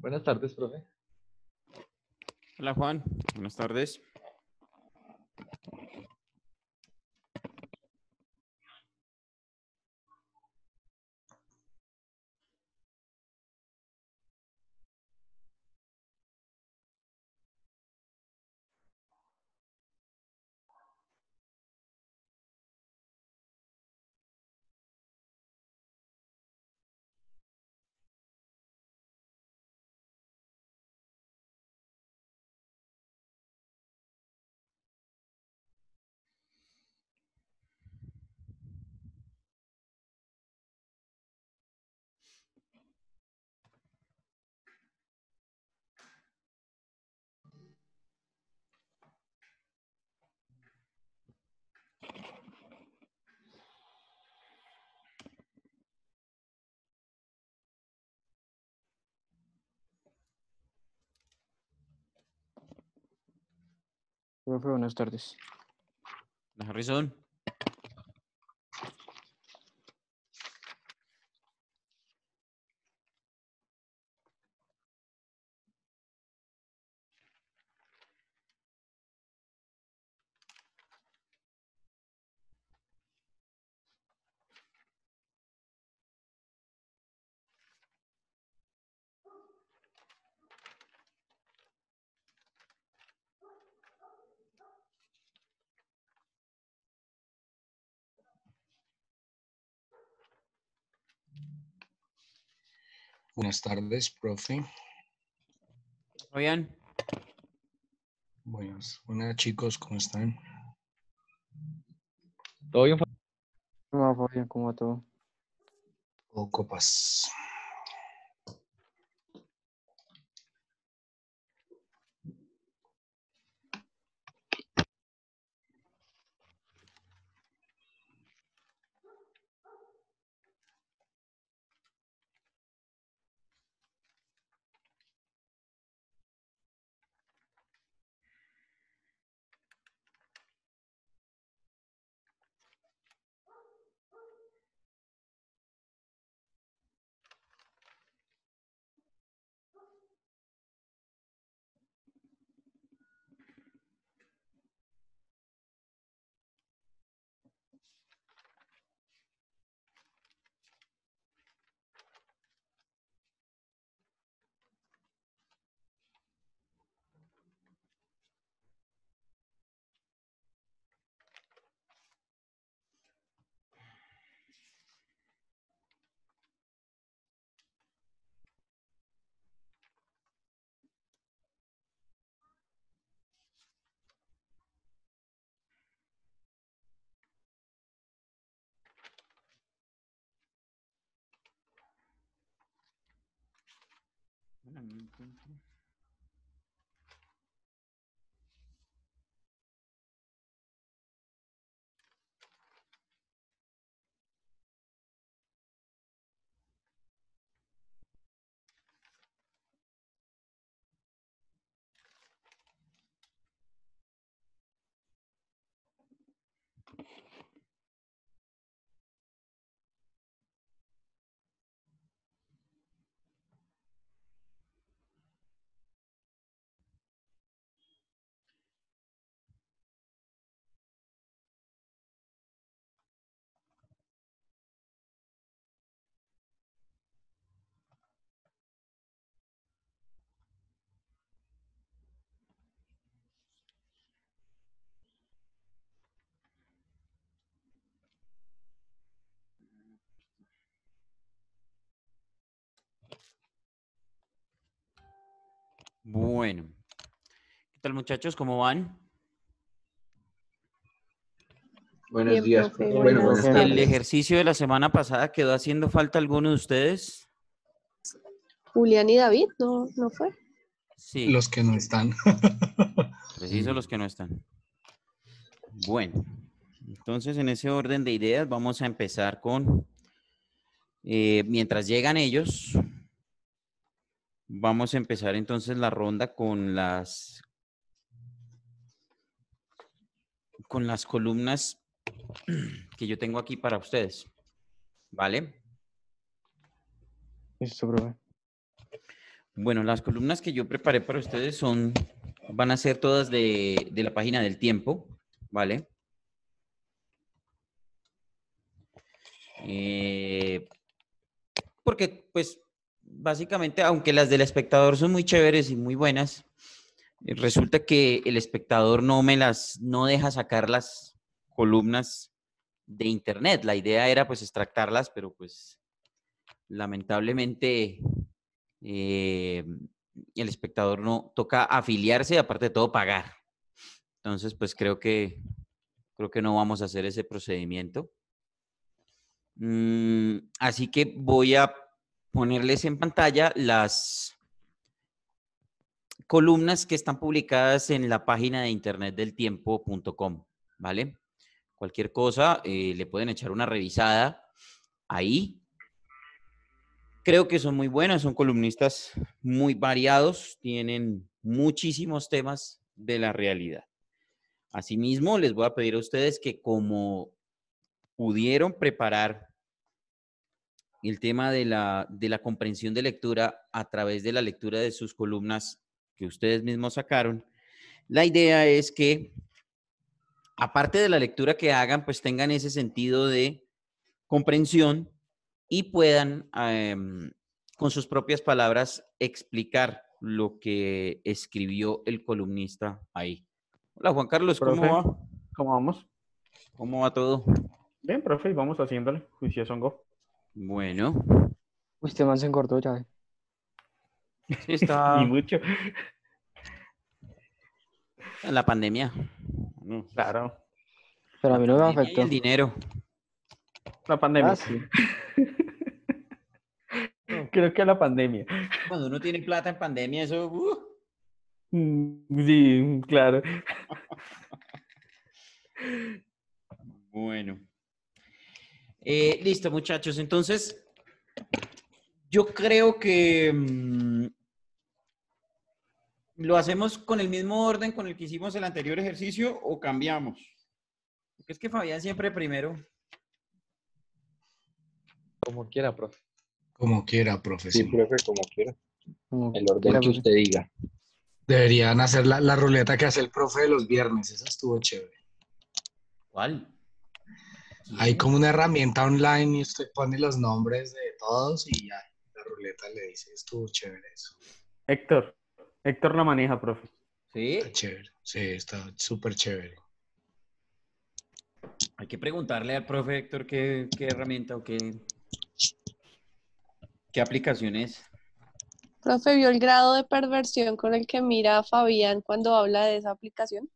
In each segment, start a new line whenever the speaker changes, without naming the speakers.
Buenas tardes, profe.
Hola Juan, buenas tardes.
Profe, buenas tardes.
Harrison.
Buenas tardes, profe.
Fabián.
Buenas, buenas chicos, ¿cómo están?
¿Todo bien?
¿Cómo va, Fabián? ¿Cómo va todo?
O copas.
No encuentro. Bueno. ¿Qué tal muchachos? ¿Cómo van?
Buenos
Bien,
días,
profe,
Bueno, buenas
tardes.
¿El ejercicio de la semana pasada quedó haciendo falta alguno de ustedes?
Julián y David, ¿no, no fue?
Sí,
Los que no están.
preciso los que no están. Bueno, entonces en ese orden de ideas vamos a empezar con, eh, mientras llegan ellos, vamos a empezar entonces la ronda con las, con las columnas que yo tengo aquí para ustedes. ¿Vale?
Listo, profe.
Bueno, las columnas que yo preparé para ustedes son, van a ser todas de, de la página del tiempo, ¿vale? Eh, porque, pues, básicamente, aunque las del espectador son muy chéveres y muy buenas, eh, resulta que el espectador no me las, no deja sacar las columnas de internet. La idea era, pues, extractarlas, pero, pues, lamentablemente, eh, el espectador no toca afiliarse y aparte de todo pagar. Entonces, pues creo que creo que no vamos a hacer ese procedimiento. Mm, así que voy a ponerles en pantalla las columnas que están publicadas en la página de internet del tiempo.com, ¿vale? Cualquier cosa, eh, le pueden echar una revisada ahí Creo que son muy buenas, son columnistas muy variados, tienen muchísimos temas de la realidad. Asimismo, les voy a pedir a ustedes que como pudieron preparar el tema de la, de la comprensión de lectura a través de la lectura de sus columnas que ustedes mismos sacaron, la idea es que, aparte de la lectura que hagan, pues tengan ese sentido de comprensión y puedan, em, con sus propias palabras, explicar lo que escribió el columnista ahí. Hola Juan Carlos, ¿cómo
Profe.
va?
¿Cómo vamos?
¿Cómo va todo?
Bien, profe, vamos haciéndole. Juicioso go.
Bueno,
Uy, este man se engordó ya.
sí está
Y mucho.
la pandemia.
Claro.
Pero a mí no me afectó.
el dinero.
La pandemia.
Ah, sí.
Creo que la pandemia.
Cuando uno tiene plata en pandemia, eso... uh,
Mm, Sí, claro.
Bueno. Eh, listo, muchachos. Entonces, yo creo que mm, lo hacemos con el mismo orden con el que hicimos el anterior ejercicio o cambiamos. Porque es que Fabián siempre primero.
Como quiera, profe.
Como quiera,
Sí,
profesor.
profe, como quiera.
Como
El orden
quiera,
que
profe.
usted diga.
Deberían hacer la, la ruleta que hace el profe de los viernes. Esa estuvo chévere.
¿Cuál?
Hay como una herramienta online y usted pone los nombres de todos y ya la ruleta le dice, estuvo chévere eso.
Héctor. Héctor la maneja, profe.
Sí.
Está chévere. Sí, está súper chévere.
Hay que preguntarle al profe Héctor qué, qué herramienta o qué, qué aplicación es.
Profe, ¿vio el grado de perversión con el que mira a Fabián cuando habla de esa aplicación?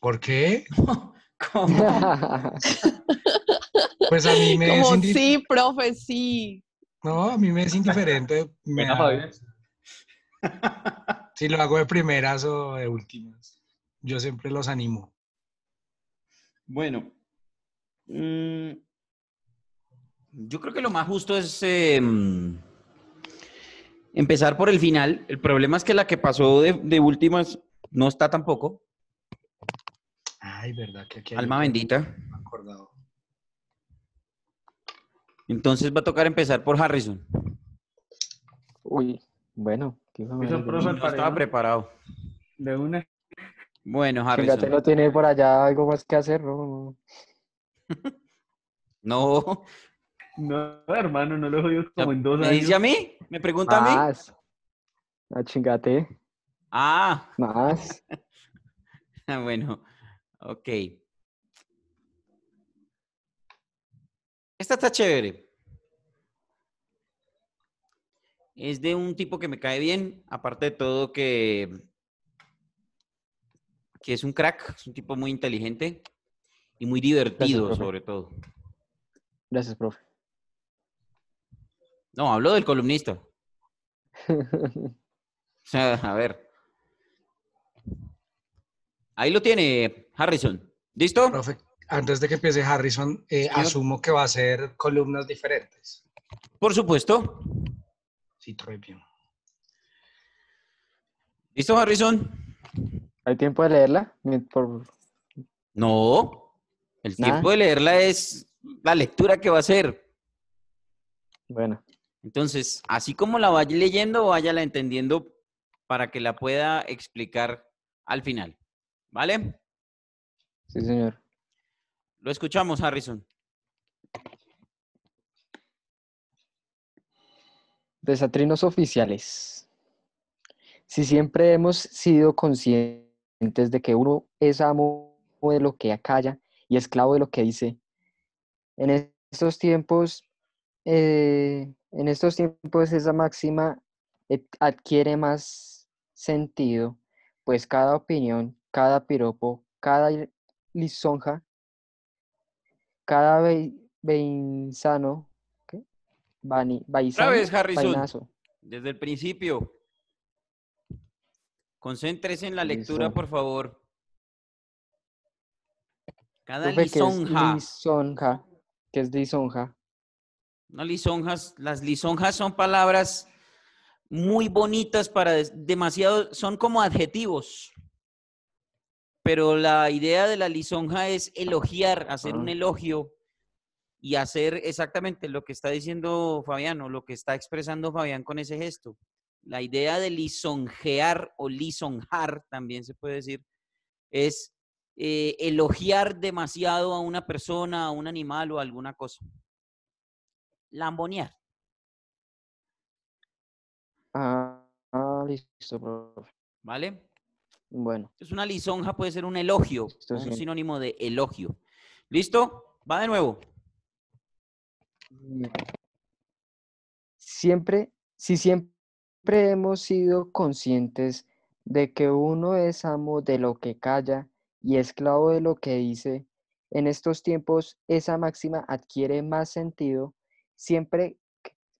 ¿Por qué? Pues a mí me es
Como
indi-
sí, profe, sí.
No, a mí me es indiferente. me da-. Si lo hago de primeras o de últimas. Yo siempre los animo.
Bueno, mm, yo creo que lo más justo es em, empezar por el final. El problema es que la que pasó de, de últimas no está tampoco.
Ay, verdad que aquí hay
Alma bendita.
no me acordaba.
Entonces va a tocar empezar por Harrison.
Uy, bueno.
Eso,
No estaba preparado.
De una.
Bueno,
Fíjate,
Harrison.
no tiene por allá algo más que hacer, ¿no?
No,
No, hermano, no lo he oído como en dos
¿me
años.
dice a mí? ¿Me pregunta a mí?
Más. Ah, chingate.
Ah,
Más.
bueno, ok. Esta está chévere. Es de un tipo que me cae bien, aparte de todo que, que es un crack, es un tipo muy inteligente y muy divertido sobre todo.
Gracias, profe.
No, hablo del columnista. O sea, a ver. Ahí lo tiene Harrison. ¿Listo?
Profe, antes de que empiece Harrison, eh, asumo que va a ser columnas diferentes.
Por supuesto.
Sí, très bien.
¿Listo, Harrison?
¿Hay tiempo de leerla? Por...
No. El
Nada.
tiempo de leerla es la lectura que va a hacer.
Bueno,
Entonces, así como la vaya leyendo, váyala entendiendo para que la pueda explicar al final. ¿Vale?
Sí, señor.
Lo escuchamos, Harrison.
Desatrinos oficiales. Si siempre hemos sido conscientes de que uno es amo de lo que calla y esclavo de lo que dice, en estos tiempos, eh, en estos tiempos esa máxima eh, adquiere más sentido, pues cada opinión, cada piropo, cada li- lisonja, cada vei- veinsano, ¿qué? Vani,
Otra
vaisano,
vez, Harrison.
vainazo.
Desde el principio. Concéntrese en la lectura,
Listo.
por favor. Cada
Profe, ¿qué es
lisonja.
lisonja? ¿Qué es lisonja?
No, lisonjas, las lisonjas son palabras muy bonitas para demasiado, son como adjetivos. Pero la idea de la lisonja es elogiar, hacer un
Ah.
elogio y hacer exactamente lo que está diciendo Fabián o lo que está expresando Fabián con ese gesto. La idea de lisonjear o lisonjar, también se puede decir, es eh, elogiar demasiado a una persona, a un animal o a alguna cosa. Lambonear.
Ah, ah, listo, profe.
¿Vale?
Bueno,
Entonces una lisonja puede ser un elogio,
Listo,
o un
sí.
sinónimo de elogio. ¿Listo? Va de nuevo.
mm, siempre, si siempre hemos sido conscientes de que uno es amo de lo que calla y esclavo de lo que dice, en estos tiempos esa máxima adquiere más sentido, siempre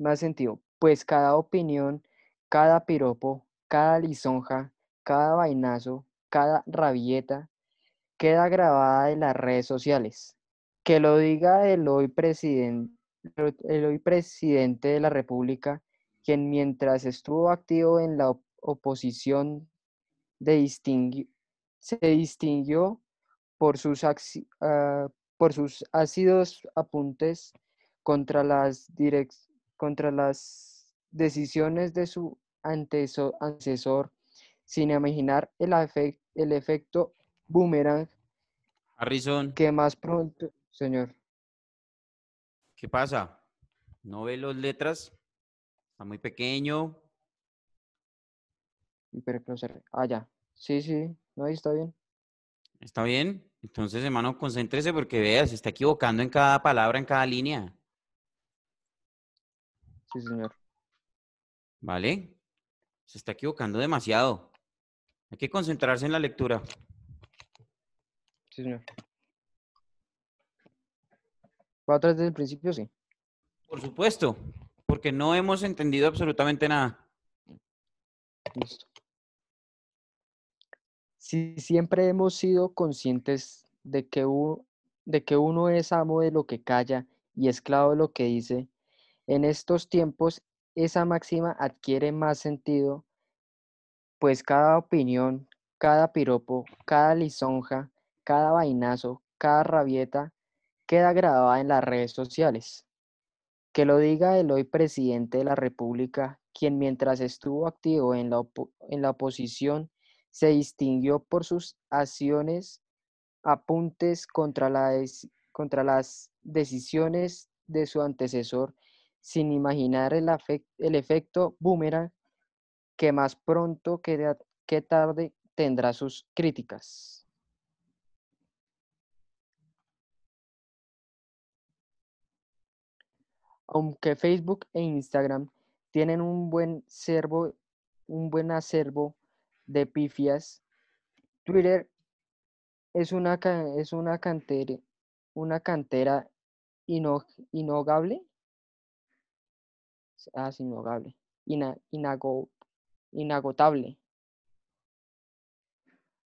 más sentido, pues cada opinión, cada piropo, cada lisonja, cada vainazo, cada rabieta queda grabada en las redes sociales. Que lo diga el hoy presidente, el hoy presidente de la República, quien mientras estuvo activo en la op- oposición de distingui- se distinguió por sus, ah, por sus ácidos apuntes contra las, contra las decisiones de su antecesor, sin imaginar el, efec- el efecto boomerang
Harrison,
que más pronto, señor.
¿qué pasa? ¿No ve las letras? Está muy pequeño.
Ah, ya. Sí, sí, no, ahí está bien.
¿Está bien? Entonces, hermano, concéntrese porque vea, se está equivocando en cada palabra, en cada línea.
Sí, señor.
¿Vale? Se está equivocando demasiado. Hay que concentrarse en la lectura.
Sí, señor. ¿Va atrás desde el principio? Sí.
Por supuesto, porque no hemos entendido absolutamente nada.
Listo. Si siempre hemos sido conscientes de que, u- de que uno es amo de lo que calla y esclavo de lo que dice, en estos tiempos esa máxima adquiere más sentido, pues cada opinión, cada piropo, cada lisonja, cada vainazo, cada rabieta queda grabada en las redes sociales. Que lo diga el hoy presidente de la República, quien mientras estuvo activo en la, en la oposición se distinguió por sus acciones, apuntes contra, contra las decisiones de su antecesor, sin imaginar el, el efecto boomerang que más pronto que, que tarde tendrá sus críticas. Aunque Facebook e Instagram tienen un buen servo, un buen acervo de pifias, Twitter es una, es una cantera, una cantera ino- inogable. Ah, sí, inogable. Inagotable.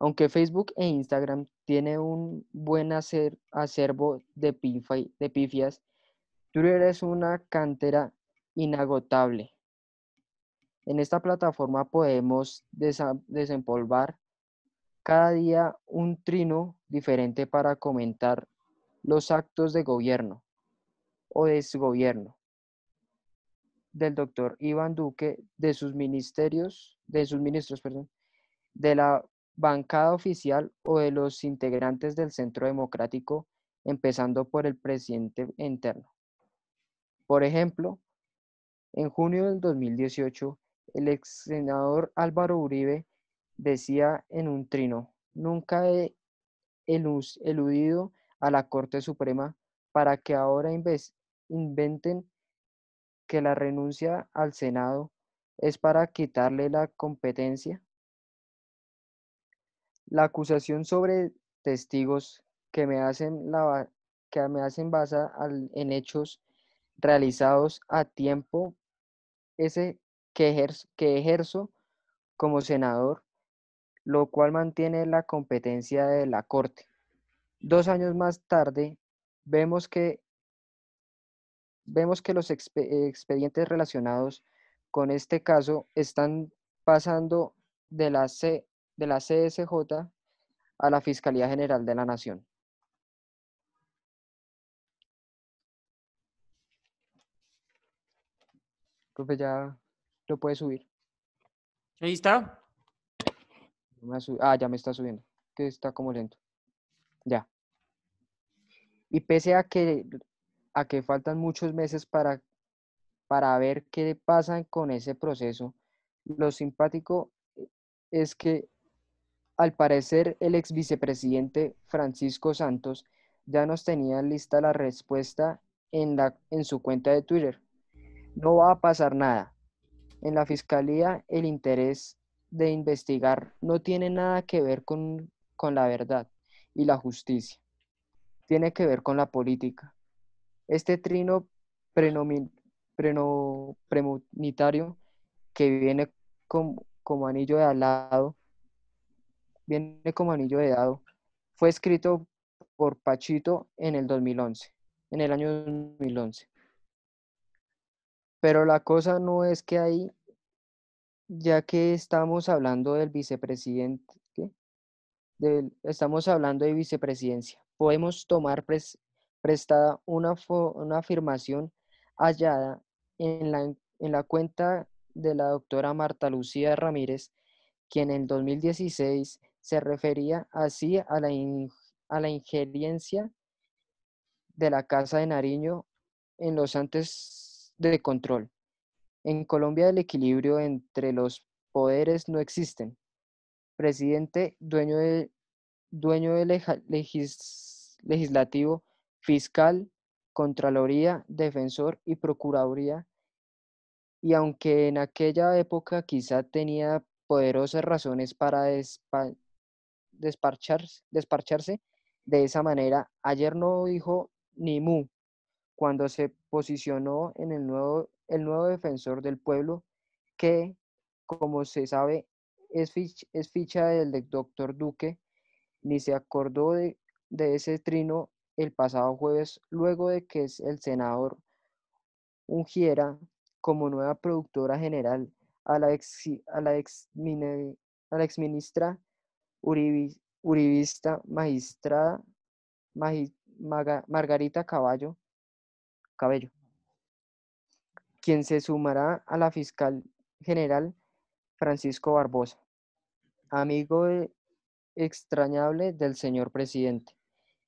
Aunque Facebook e Instagram tienen un buen acer- acervo de, pifa- de pifias, Twitter es una cantera inagotable. En esta plataforma podemos desempolvar cada día un trino diferente para comentar los actos de gobierno o desgobierno del doctor Iván Duque, de sus ministerios, de sus ministros, perdón, de la bancada oficial o de los integrantes del Centro Democrático, empezando por el presidente interno. Por ejemplo, en junio del 2018, el ex senador Álvaro Uribe decía en un trino, nunca he eludido a la Corte Suprema para que ahora inventen que la renuncia al Senado es para quitarle la competencia. La acusación sobre testigos que me hacen, la, que me hacen basar en hechos realizados a tiempo ese que ejerzo como senador, lo cual mantiene la competencia de la Corte. Dos años más tarde, vemos que, vemos que los expe- expedientes relacionados con este caso están pasando de la, C, de la CSJ a la Fiscalía General de la Nación. Profe, ya lo puede subir.
Ahí está.
Ah, ya me está subiendo, que está como lento. Ya. Y pese a que, a que faltan muchos meses para, para ver qué pasa con ese proceso, lo simpático es que al parecer el ex vicepresidente Francisco Santos ya nos tenía lista la respuesta en, la, en su cuenta de Twitter. No va a pasar nada. En la fiscalía el interés de investigar no tiene nada que ver con, con la verdad y la justicia. Tiene que ver con la política. Este trino preno- premonitorio que viene como, como anillo de al lado, viene como anillo de dado, fue escrito por Pachito en el 2011, en el año 2011. Pero la cosa no es que ahí, ya que estamos hablando del vicepresidente, estamos hablando de vicepresidencia, podemos tomar pres- prestada una, una afirmación hallada en la, en la cuenta de la doctora Marta Lucía Ramírez, quien en 2016 se refería así a la, a la injerencia de la Casa de Nariño en los antes de control. En Colombia el equilibrio entre los poderes no existen. Presidente, dueño de, dueño de leja- legis- legislativo, fiscal, contraloría, defensor y procuraduría. Y aunque en aquella época quizá tenía poderosas razones para despa- desparcharse, de esa manera, ayer no dijo ni mu cuando se posicionó en el nuevo, defensor del pueblo, que, como se sabe, es, fich- es ficha del doctor Duque, ni se acordó de ese trino el pasado jueves, luego de que el senador ungiera como nueva productora general a la ex, a la ex, a la exministra uribi- uribista magistrada Margarita Caballo, Cabello, quien se sumará a la fiscal general Francisco Barbosa, amigo de- extrañable del señor presidente,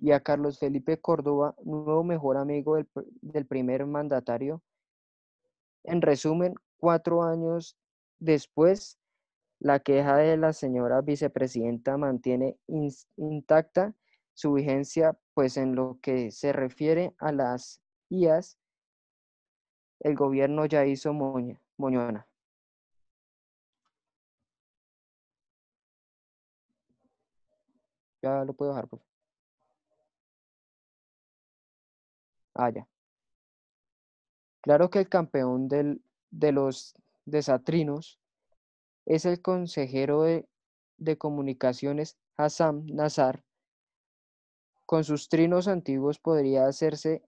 y a Carlos Felipe Córdoba, nuevo mejor amigo del, del primer mandatario. En resumen, cuatro años después, la queja de la señora vicepresidenta mantiene intacta su vigencia, pues en lo que se refiere a las IAS, el gobierno ya hizo moña- moñona. Ya lo puedo dejar, por Ah. Claro que el campeón del- de los desatrinos es el consejero de, de comunicaciones Hassan Nazar. Con sus trinos antiguos podría hacerse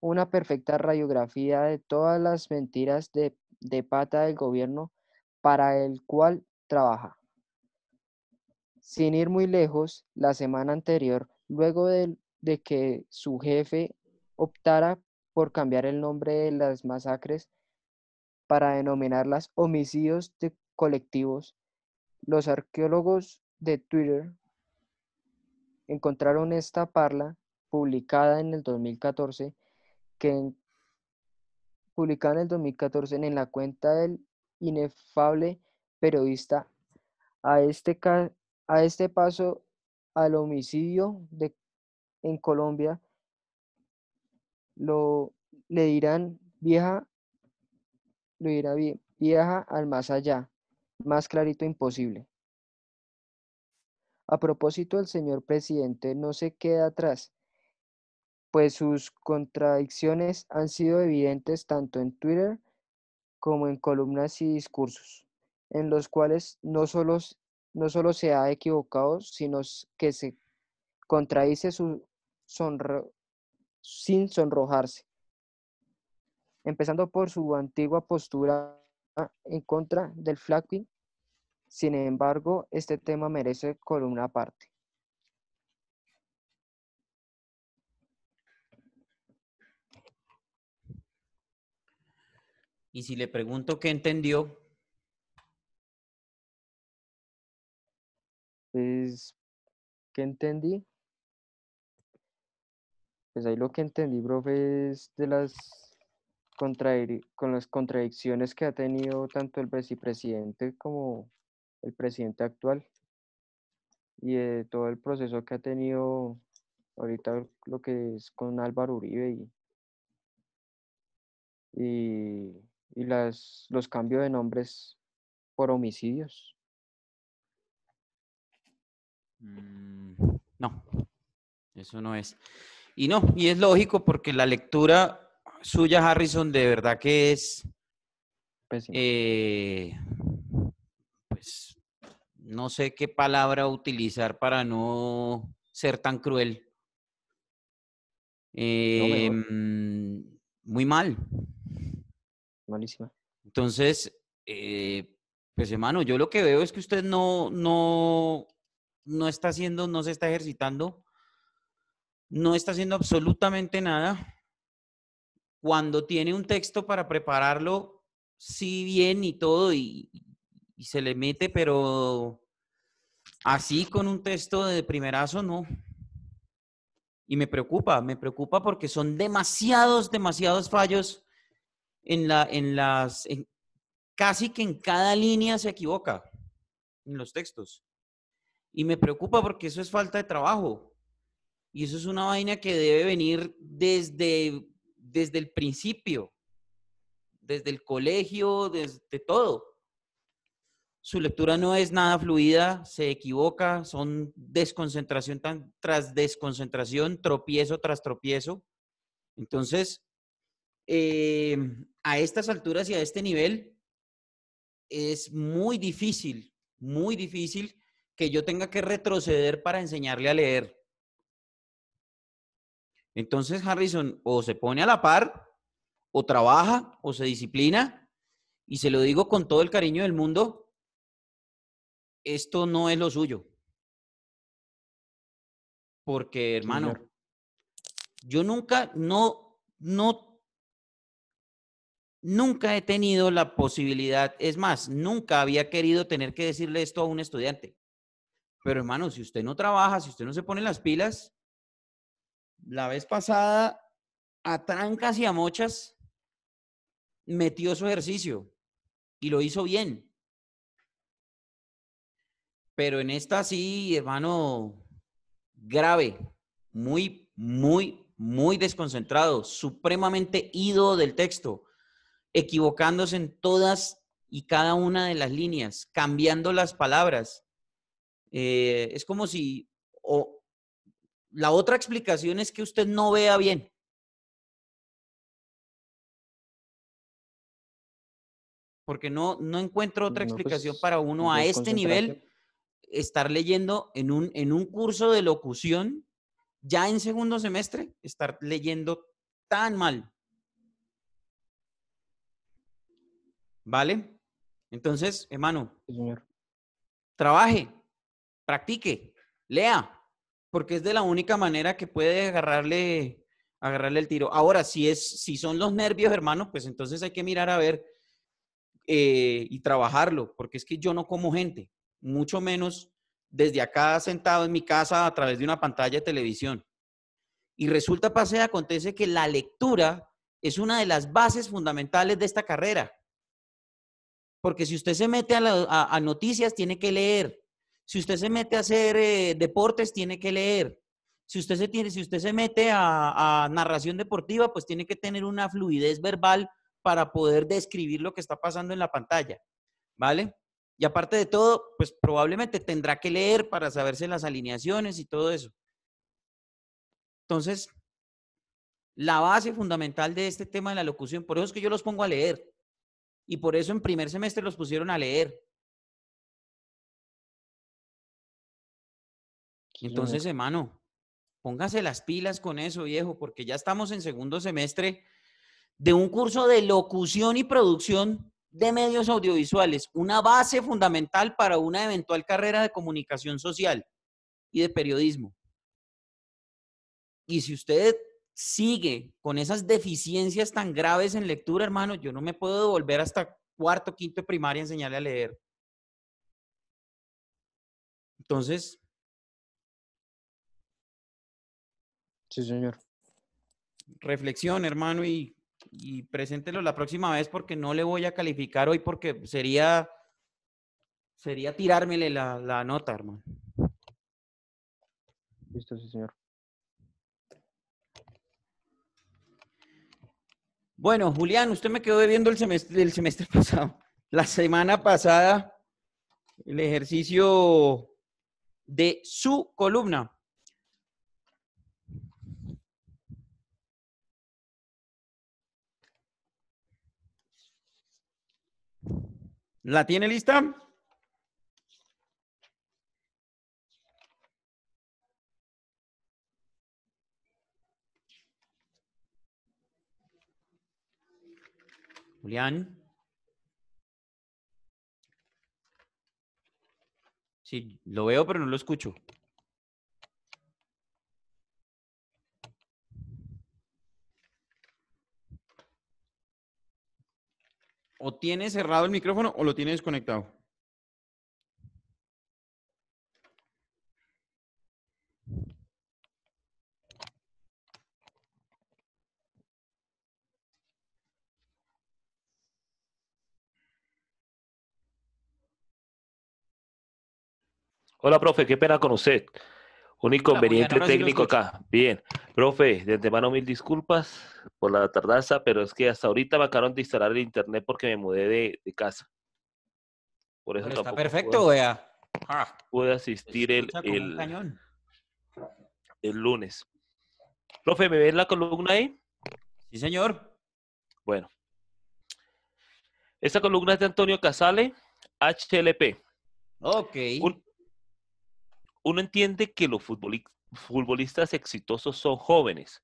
una perfecta radiografía de todas las mentiras de, de pata del gobierno para el cual trabaja. Sin ir muy lejos, la semana anterior, luego del- de, que su jefe optara por cambiar el nombre de las masacres para denominarlas homicidios de colectivos, los arqueólogos de Twitter encontraron esta parla publicada en el 2014 que en- publicada en el 2014 en la cuenta del inefable periodista a este, a este paso al homicidio de, en Colombia lo le dirán vieja lo dirá vie- vieja al más allá más clarito imposible. A propósito el señor presidente no se queda atrás pues sus contradicciones han sido evidentes tanto en Twitter como en columnas y discursos, en los cuales no solo, no solo se ha equivocado, sino que se contradice su sonro- sin sonrojarse, empezando por su antigua postura en contra del flapping. Sin embargo, este tema merece columna aparte.
Y si le pregunto qué entendió,
Pues, ¿qué entendí? Pues ahí lo que entendí, profe, es de las con las contradicciones que ha tenido tanto el vicepresidente como el presidente actual y de todo el proceso que ha tenido ahorita lo que es con Álvaro Uribe y, y, y las, los cambios de nombres por homicidios.
Mm, no, eso no es. Y no, y es lógico porque la lectura suya, Harrison, de verdad que es, eh, pues, no sé qué palabra utilizar para no ser tan cruel. Em, muy mal.
Malísima.
Entonces, eh, pues hermano, yo lo que veo es que usted no, no, no está haciendo, no se está ejercitando, no está haciendo absolutamente nada. Cuando tiene un texto para prepararlo, sí bien y todo, y, se le mete, pero así con un texto de primerazo, no. Y me preocupa, me preocupa porque son demasiados, demasiados fallos en la, en las, casi que en cada línea se equivoca en los textos. Y me preocupa porque eso es falta de trabajo. Y eso es una vaina que debe venir desde, desde el principio, desde el colegio, desde todo. Su lectura no es nada fluida, se equivoca, son desconcentración tras desconcentración, tropiezo tras tropiezo. Entonces, eh, a estas alturas y a este nivel, es muy difícil, muy difícil que yo tenga que retroceder para enseñarle a leer. Entonces, Harrison o se pone a la par, o trabaja, o se disciplina, y se lo digo con todo el cariño del mundo, esto no es lo suyo. Porque, hermano,
señor.
yo nunca, no, no, nunca he tenido la posibilidad, es más, nunca había querido tener que decirle esto a un estudiante. Pero, hermano, si usted no trabaja, si usted no se pone las pilas, la vez pasada, a trancas y a mochas, metió su ejercicio y lo hizo bien. Pero en esta sí, hermano, grave, muy, muy, muy desconcentrado, supremamente ido del texto, equivocándose en todas y cada una de las líneas, cambiando las palabras. Eh, es como si, o la otra explicación es que usted no vea bien. Porque no, no encuentro otra
No, pues,
explicación para uno a este nivel estar leyendo en un, en un curso de locución, ya en segundo semestre, estar leyendo tan mal. ¿Vale? Entonces, hermano,
Sí, señor.
trabaje, practique, lea, porque es de la única manera que puede agarrarle, agarrarle el tiro. Ahora, si, es, si son los nervios, hermano, pues entonces hay que mirar a ver eh, y trabajarlo, porque es que yo no como gente, mucho menos desde acá sentado en mi casa a través de una pantalla de televisión. Y resulta, pase, acontece que la lectura es una de las bases fundamentales de esta carrera. Porque si usted se mete a noticias, tiene que leer. Si usted se mete a hacer eh, deportes, tiene que leer. Si usted se, tiene, si usted se mete a, a narración deportiva, pues tiene que tener una fluidez verbal para poder describir lo que está pasando en la pantalla. ¿Vale? Y aparte de todo, pues probablemente tendrá que leer para saberse las alineaciones y todo eso. Entonces, la base fundamental de este tema de la locución, por eso es que yo los pongo a leer. Y por eso en primer semestre los pusieron a leer. Entonces, hermano, póngase las pilas con eso, viejo, porque ya estamos en segundo semestre de un curso de locución y producción de medios audiovisuales, una base fundamental para una eventual carrera de comunicación social y de periodismo. Y si usted sigue con esas deficiencias tan graves en lectura, hermano, yo no me puedo devolver hasta cuarto, quinto de primaria a enseñarle a leer. Entonces,
Sí, señor.
reflexión, hermano, y, y preséntelo la próxima vez porque no le voy a calificar hoy porque sería, sería tirármele la, la nota, hermano.
Listo, sí, señor.
Bueno, Julián, usted me quedó debiendo el semestre, el semestre pasado. La semana pasada, el ejercicio de su columna. ¿La tiene lista? Julián. Sí, lo veo, pero no lo escucho. O tiene cerrado el micrófono o lo tiene desconectado.
Hola, profe, qué pena con usted. Un inconveniente técnico acá. Bien, profe, de antemano mil disculpas por la tardanza, pero es que hasta ahorita me acabaron de instalar el internet porque me mudé de, de casa. Por eso
Pero está perfecto,
pude,
vea. Ah,
pude asistir el, el- el lunes. Profe, ¿me ven la columna ahí?
Sí, señor.
Bueno. Esta columna es de Antonio Casale, HLP.
Ok.
Un- uno entiende que los futboli- futbolistas exitosos son jóvenes,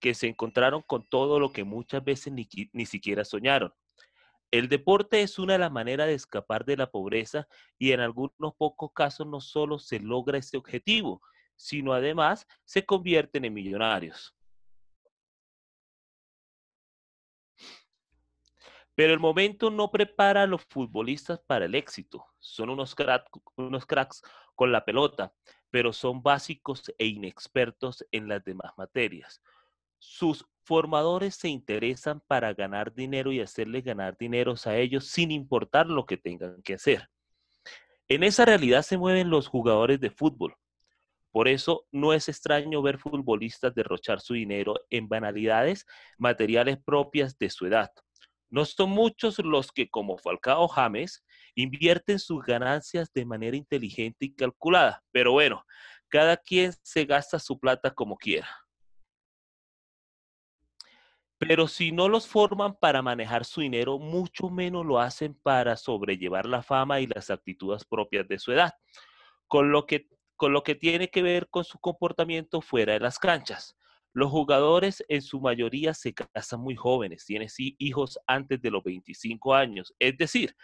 que se encontraron con todo lo que muchas veces ni, ni siquiera soñaron. El deporte es una de las maneras de escapar de la pobreza y en algunos pocos casos no solo se logra ese objetivo, sino además se convierten en millonarios. Pero el momento no prepara a los futbolistas para el éxito. Son unos, unos cracks con la pelota, pero son básicos e inexpertos en las demás materias. Sus formadores se interesan para ganar dinero y hacerles ganar dinero a ellos sin importar lo que tengan que hacer. En esa realidad se mueven los jugadores de fútbol. Por eso no es extraño ver futbolistas derrochar su dinero en banalidades materiales propias de su edad. No son muchos los que, como Falcao James, invierten sus ganancias de manera inteligente y calculada. Pero bueno, cada quien se gasta su plata como quiera. Pero si no los forman para manejar su dinero, mucho menos lo hacen para sobrellevar la fama y las actitudes propias de su edad, con lo que, con lo que tiene que ver con su comportamiento fuera de las canchas. Los jugadores en su mayoría se casan muy jóvenes, tienen hijos antes de los 25 años, es decir,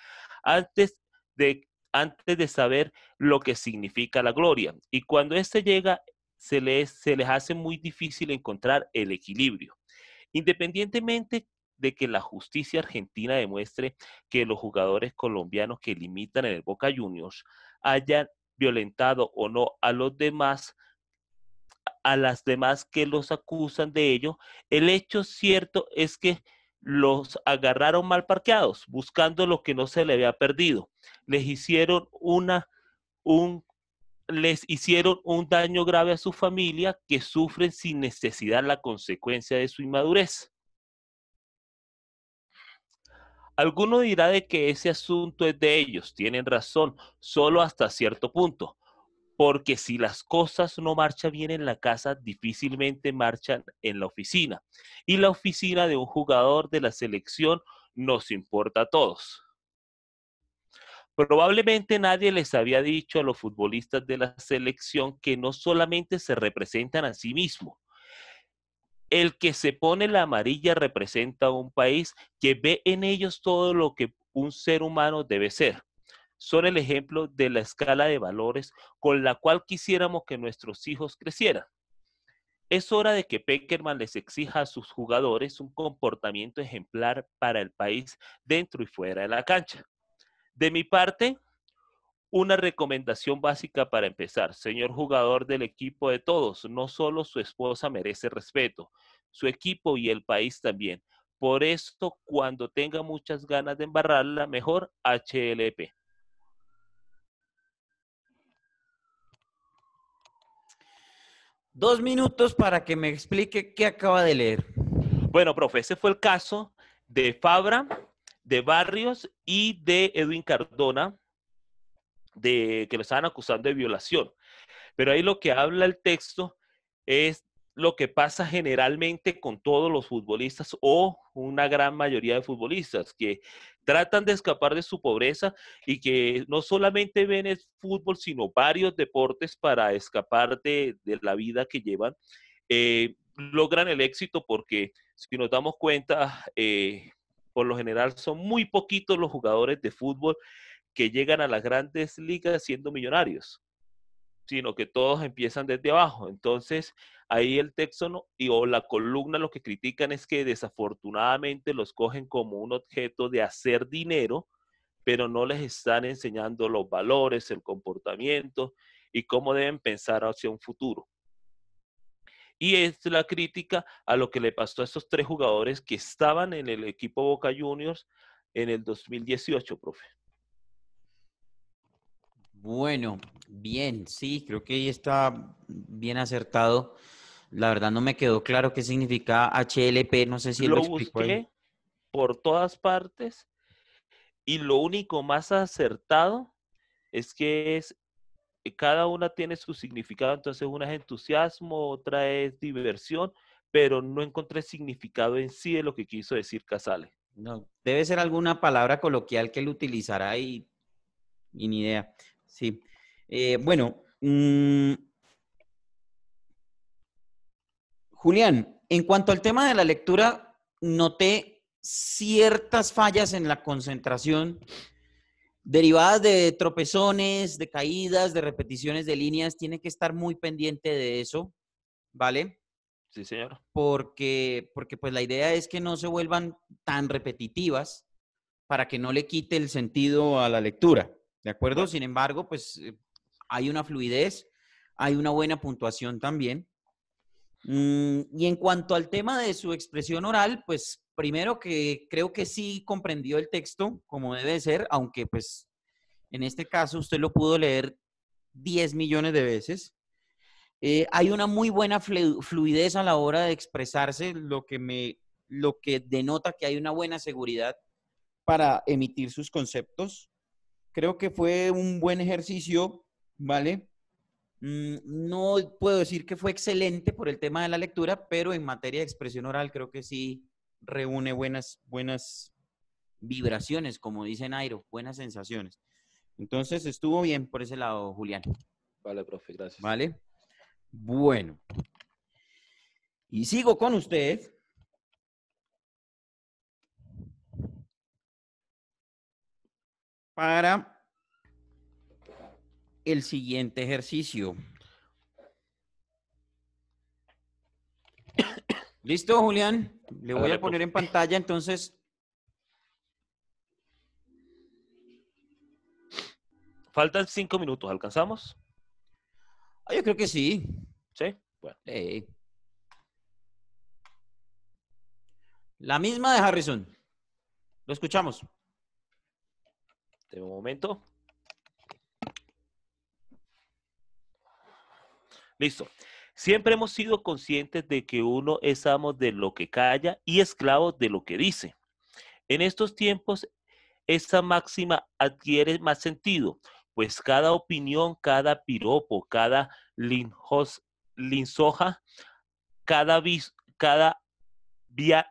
antes de, antes de saber lo que significa la gloria. Y cuando éste llega, se les, se les hace muy difícil encontrar el equilibrio. Independientemente de que la justicia argentina demuestre que los jugadores colombianos que limitan en el Boca Juniors hayan violentado o no a los demás a las demás que los acusan de ello, el hecho cierto es que los agarraron mal parqueados, buscando lo que no se le había perdido. Les hicieron una un les hicieron un daño grave a su familia que sufren sin necesidad la consecuencia de su inmadurez. Alguno dirá de que ese asunto es de ellos, tienen razón, solo hasta cierto punto, porque si las cosas no marchan bien en la casa, difícilmente marchan en la oficina. Y la oficina de un jugador de la selección nos importa a todos. Probablemente nadie les había dicho a los futbolistas de la selección que no solamente se representan a sí mismos. El que se pone la amarilla representa a un país que ve en ellos todo lo que un ser humano debe ser. Son el ejemplo de la escala de valores con la cual quisiéramos que nuestros hijos crecieran. Es hora de que Peckerman les exija a sus jugadores un comportamiento ejemplar para el país dentro y fuera de la cancha. De mi parte, una recomendación básica para empezar. Señor jugador del equipo de todos, no solo su esposa merece respeto, su equipo y el país también. Por esto, cuando tenga muchas ganas de embarrarla, mejor HLP.
Dos minutos para que me explique qué acaba de leer.
Bueno, profe, ese fue el caso de Fabra, de Barrios y de Edwin Cardona, de que lo estaban acusando de violación. Pero ahí lo que habla el texto es lo que pasa generalmente con todos los futbolistas o una gran mayoría de futbolistas que tratan de escapar de su pobreza y que no solamente ven el fútbol, sino varios deportes para escapar de, de la vida que llevan. Eh, logran el éxito porque si nos damos cuenta, eh, por lo general son muy poquitos los jugadores de fútbol que llegan a las grandes ligas siendo millonarios, sino que todos empiezan desde abajo. Entonces, ahí el texto y, o la columna lo que critican es que desafortunadamente los cogen como un objeto de hacer dinero, pero no les están enseñando los valores, el comportamiento y cómo deben pensar hacia un futuro. Y es la crítica a lo que le pasó a estos tres jugadores que estaban en el equipo Boca Juniors en el 2018, profe.
Bueno, bien, sí, creo que ahí está bien acertado. La verdad no me quedó claro qué significa HLP, no sé si
lo
lo explicó ahí.
busqué por todas partes y lo único más acertado es que es eh, cada una tiene su significado, entonces una es entusiasmo, otra es diversión, pero no encontré significado en sí de lo que quiso decir Casale.
No, debe ser alguna palabra coloquial que él utilizará y, y ni idea. Sí. Eh, bueno, mm, Julián, en cuanto al tema de la lectura, noté ciertas fallas en la concentración derivadas de tropezones, de caídas, de repeticiones de líneas. Tiene que estar muy pendiente de eso, ¿vale?
Sí, señor.
porque, porque pues la idea es que no se vuelvan tan repetitivas para que no le quite el sentido a la lectura, ¿de acuerdo? Sin embargo, pues eh, hay una fluidez, hay una buena puntuación también. Mm, y en cuanto al tema de su expresión oral, pues primero que creo que sí comprendió el texto como debe ser, aunque pues en este caso usted lo pudo leer 10 millones de veces. Eh, hay una muy buena flu- fluidez a la hora de expresarse, lo que, me, lo que denota que hay una buena seguridad para emitir sus conceptos. Creo que fue un buen ejercicio, ¿vale? Mm, No puedo decir que fue excelente por el tema de la lectura, pero en materia de expresión oral creo que sí reúne buenas, buenas vibraciones, como dice Nairo, buenas sensaciones. Entonces estuvo bien por ese lado, Julián.
Vale, profe, gracias.
¿Vale? Bueno. Y sigo con usted. Para el siguiente ejercicio. ¿Listo, Julián? Le voy a poner en pantalla entonces.
Faltan cinco minutos, ¿alcanzamos?
Ah, yo creo que sí.
¿Sí? Bueno,
Sí. La misma de Harrison. Lo escuchamos.
De un momento. Listo. Siempre hemos sido conscientes de que uno es amo de lo que calla y esclavo de lo que dice. En estos tiempos, esa máxima adquiere más sentido, pues cada opinión, cada piropo, cada linjos- linsoja, cada, vis- cada, via-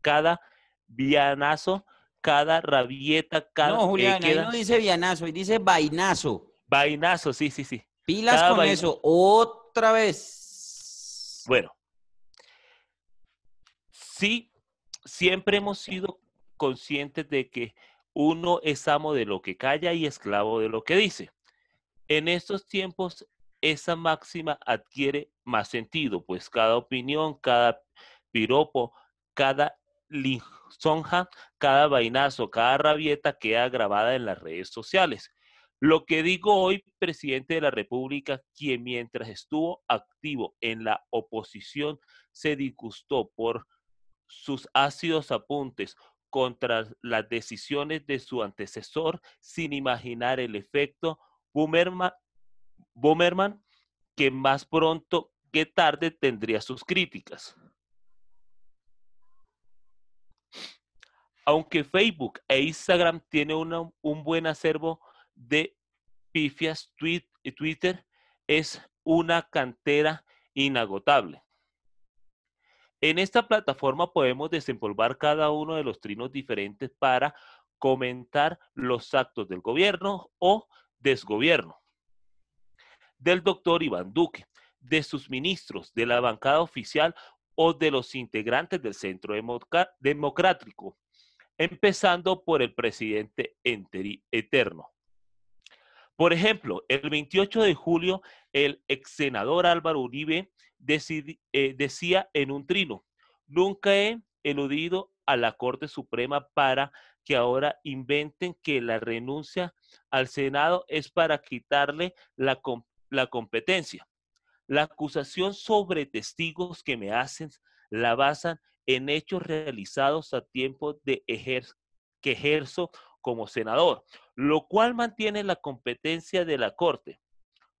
cada vianazo, cada rabieta, cada...
No,
eh,
Julián, ahí
queda-
no dice vianazo, ahí dice vainazo.
Vainazo, sí, sí, sí.
Pilas
Cada
con
vaina-
eso. Otra vez.
Bueno, sí, siempre hemos sido conscientes de que uno es amo de lo que calla y esclavo de lo que dice. En estos tiempos, esa máxima adquiere más sentido, pues cada opinión, cada piropo, cada lisonja, cada vainazo, cada rabieta queda grabada en las redes sociales. Lo que digo hoy, presidente de la República, quien mientras estuvo activo en la oposición se disgustó por sus ácidos apuntes contra las decisiones de su antecesor sin imaginar el efecto Boomerman, Boomerman que más pronto que tarde tendría sus críticas. Aunque Facebook e Instagram tienen un buen acervo de pifias, tweet- Twitter es una cantera inagotable. En esta plataforma podemos desempolvar cada uno de los trinos diferentes para comentar los actos del gobierno o desgobierno del doctor Iván Duque, de sus ministros, de la bancada oficial o de los integrantes del Centro Democrático, empezando por el presidente enteri- eterno. Por ejemplo, el 28 de julio, el ex senador Álvaro Uribe eh, decía en un trino, nunca he eludido a la Corte Suprema para que ahora inventen que la renuncia al Senado es para quitarle la, la competencia. La acusación sobre testigos que me hacen la basan en hechos realizados a tiempo de ejer- que ejerzo como senador, lo cual mantiene la competencia de la Corte.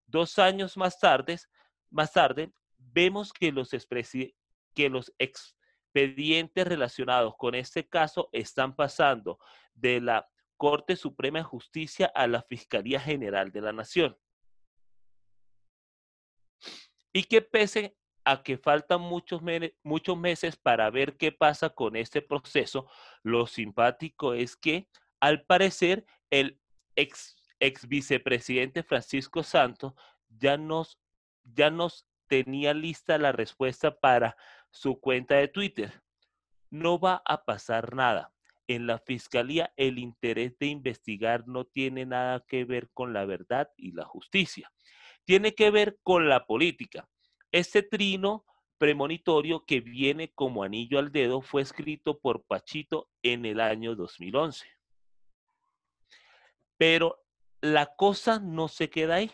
Dos años más tarde, más tarde vemos que los, que los expedientes relacionados con este caso están pasando de la Corte Suprema de Justicia a la Fiscalía General de la Nación. Y que pese a que faltan muchos, muchos meses para ver qué pasa con este proceso, lo simpático es que al parecer el ex, ex vicepresidente Francisco Santos ya nos, ya nos tenía lista la respuesta para su cuenta de Twitter. No va a pasar nada. En la fiscalía el interés de investigar no tiene nada que ver con la verdad y la justicia. Tiene que ver con la política. Este trino premonitorio que viene como anillo al dedo fue escrito por Pachito en el año 2011. Pero la cosa no se queda ahí.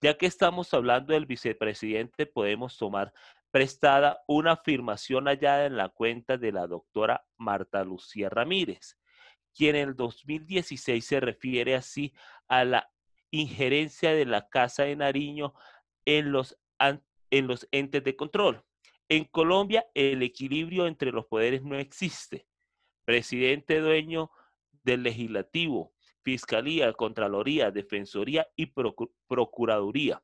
Ya que estamos hablando del vicepresidente, podemos tomar prestada una afirmación hallada en la cuenta de la doctora Marta Lucía Ramírez, quien en el 2016 se refiere así a la injerencia de la Casa de Nariño en los, en los entes de control. En Colombia, el equilibrio entre los poderes no existe. Presidente dueño del legislativo, fiscalía, contraloría, defensoría y procu- procuraduría.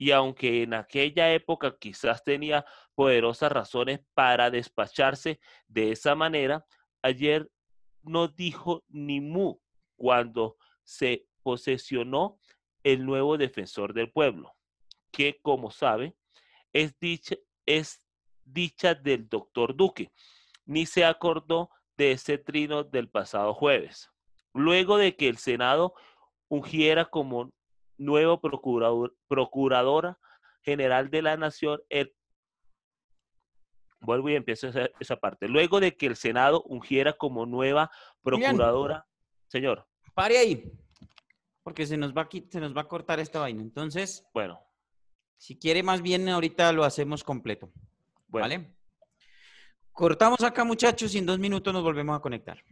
Y aunque en aquella época quizás tenía poderosas razones para despacharse de esa manera, ayer no dijo ni mu cuando se posesionó el nuevo defensor del pueblo, que como sabe es dicha, es dicha del doctor Duque, ni se acordó de ese trino del pasado jueves. Luego de que el Senado ungiera como nuevo procurador, procuradora general de la nación el, Vuelvo y empiezo esa, esa parte. Luego de que el Senado ungiera como nueva procuradora. Señor,
Pare ahí. Porque se nos va a, se nos va a cortar esta vaina. Entonces,
bueno,
si quiere, más bien ahorita lo hacemos completo.
bueno.
¿Vale? Cortamos acá, muchachos, y en dos minutos nos volvemos a conectar.